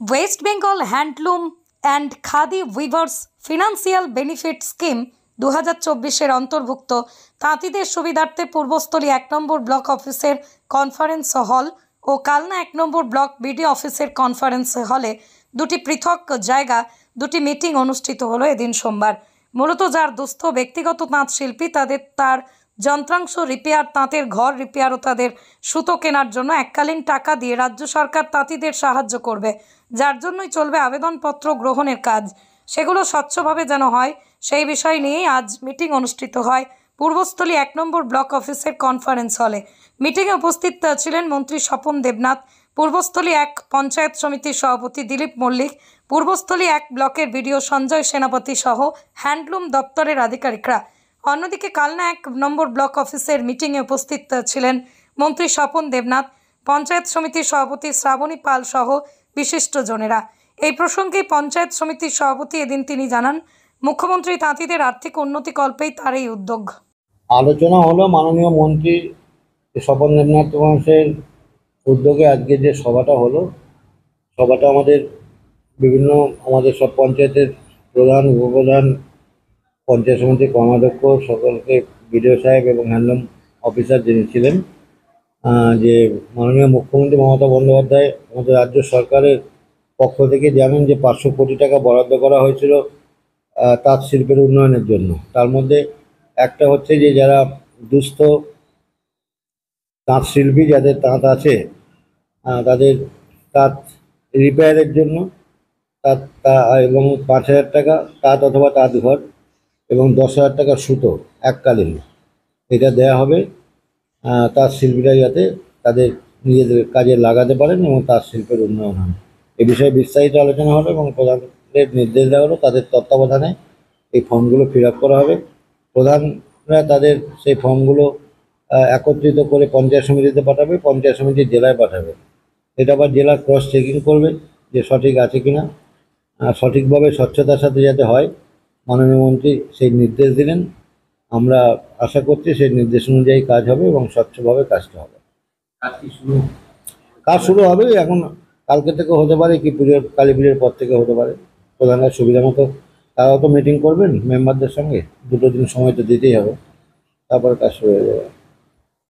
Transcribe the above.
West Bengal handloom and Khadi weavers financial benefit scheme দু হাজার চব্বিশের অন্তর্ভুক্ত তাঁতিদের সুবিধার্থে পূর্বস্থলী এক নম্বর ব্লক অফিসের কনফারেন্স হল ও কালনা এক নম্বর ব্লক বিডি অফিসের কনফারেন্স হলে দুটি পৃথক জায়গা, দুটি মিটিং অনুষ্ঠিত হলো এদিন সোমবার। মূলত যার দুস্থ ব্যক্তিগত তাঁত শিল্পী তাদের তার যন্ত্রাংশ রিপেয়ার তাঁতের ঘর রিপেয়ার ও তাদের সুতো কেনার জন্য এককালীন টাকা দিয়ে রাজ্য সরকার তাঁতিদের সাহায্য করবে, যার জন্যই চলবে আবেদনপত্র গ্রহণের কাজ। সেগুলো স্বচ্ছভাবে যেন হয়, সেই বিষয় নিয়েই আজ মিটিং অনুষ্ঠিত হয় পূর্বস্থলী এক নম্বর ব্লক অফিসের কনফারেন্স হলে মিটিংয়ে উপস্থিত ছিলেন মন্ত্রী স্বপন দেবনাথ, পূর্বস্থলী এক পঞ্চায়েত সমিতির সভাপতি দিলীপ মল্লিক, পূর্বস্থলী এক ব্লকের বিডিও সঞ্জয় সেনাপতি সহ হ্যান্ডলুম দপ্তরের আধিকারিকরা। অন্যদিকে কালনা এক নম্বর ব্লক অফিসের মিটিংয়ে উপস্থিত ছিলেন মন্ত্রী স্বপন দেবনাথ, পঞ্চায়েত সমিতির সভাপতি শ্রাবণী পাল সহ বিশিষ্টজনেরা এই প্রসঙ্গে পঞ্চায়েত সমিতির সভাপতি এদিন তিনি জানান, মুখ্যমন্ত্রী তাঁতিদের আর্থিক উন্নতি কল্পেই তার এই উদ্যোগ। আলোচনা হলো মাননীয় মন্ত্রী স্বপন দেবনাথ মহাশয়ের উদ্যোগে আজকে যে সভাটা হলো। সভাটা আমাদের বিভিন্ন, আমাদের সব পঞ্চায়েতের প্রধান, উপপ্রধান পঞ্চায়েত সমিতির কর্মাধ্যক্ষ সকলকে বিডিও সাহেব এবং হ্যান্ডলুম অফিসার যিনি ছিলেন যে মাননীয় মুখ্যমন্ত্রী মমতা বন্দ্যোপাধ্যায়, আমাদের রাজ্য সরকারের পক্ষ থেকে জানেন যে পাঁচশো কোটি টাকা বরাদ্দ করা হয়েছিল তাঁত শিল্পের উন্নয়নের জন্য। তার মধ্যে একটা হচ্ছে যে যারা দুস্থ তাঁত শিল্পী, যাদের তাঁত আছে তাদের তাঁত রিপেয়ারের জন্য তাঁত এবং পাঁচ হাজার টাকা তাঁত অথবা তাঁত ঘর এবং দশ হাজার টাকার সুতো, এককালীন। এটা দেয়া হবে তাঁত শিল্পীরা যাতে তাদের নিজেদের কাজে লাগাতে পারেন এবং তাঁত শিল্পের উন্নয়ন হয়। এ বিষয়ে বিস্তারিত আলোচনা হলো এবং প্রধানদের নির্দেশ দেওয়া হলো, তাদের তত্ত্বাবধানে এই ফর্মগুলো ফিল করা হবে। প্রধানরা তাদের সেই ফর্মগুলো একত্রিত করে পঞ্চায়েত সমিতিতে পাঠাবে, পঞ্চায়েত সমিতি জেলায় পাঠাবে। এটা আবার জেলা ক্রস চেকিং করবে যে সঠিক আছে কিনা। সঠিকভাবে স্বচ্ছতার সাথে যাতে হয় মাননীয় মন্ত্রী সেই নির্দেশ দিলেন। আমরা আশা করছি সেই নির্দেশ অনুযায়ী কাজ হবে এবং স্বচ্ছভাবে কাজটা হবে। কাজ শুরু? হবে এখন কালকে থেকে হতে পারে কি পুজোর কালী পুজোর পর থেকে হতে পারে। প্রধানরা সুবিধা মতো তারাও তো মিটিং করবেন মেম্বারদের সঙ্গে। দুটো দিন সময় তো দিতেই হবে তারপরে কাজ শুরু হয়ে যাবে।